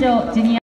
上ジュニア